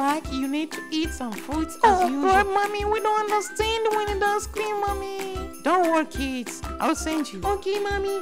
back, you need to eat some fruits as Oh, usual. but mommy, we don't understand when it does scream, mommy. Don't worry, kids. I'll send you. Okay, mommy.